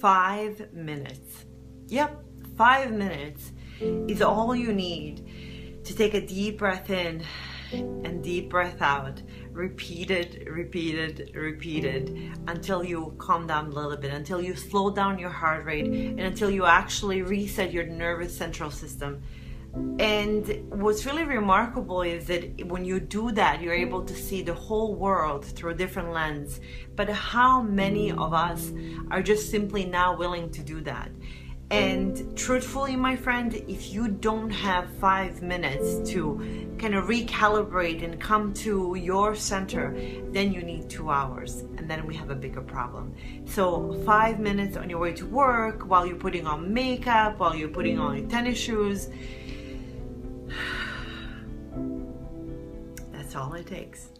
five minutes. Yep, five minutes is all you need to take a deep breath in and deep breath out. Repeated, repeated, repeated until you calm down a little bit, until you slow down your heart rate, and until you actually reset your nervous central system. And what's really remarkable is that when you do that, you're able to see the whole world through a different lens. But how many of us are just simply now willing to do that? And truthfully, my friend, if you don't have five minutes to kind of recalibrate and come to your center, then you need two hours. And then we have a bigger problem. So, five minutes on your way to work, while you're putting on makeup, while you're putting on tennis shoes. That's all it takes.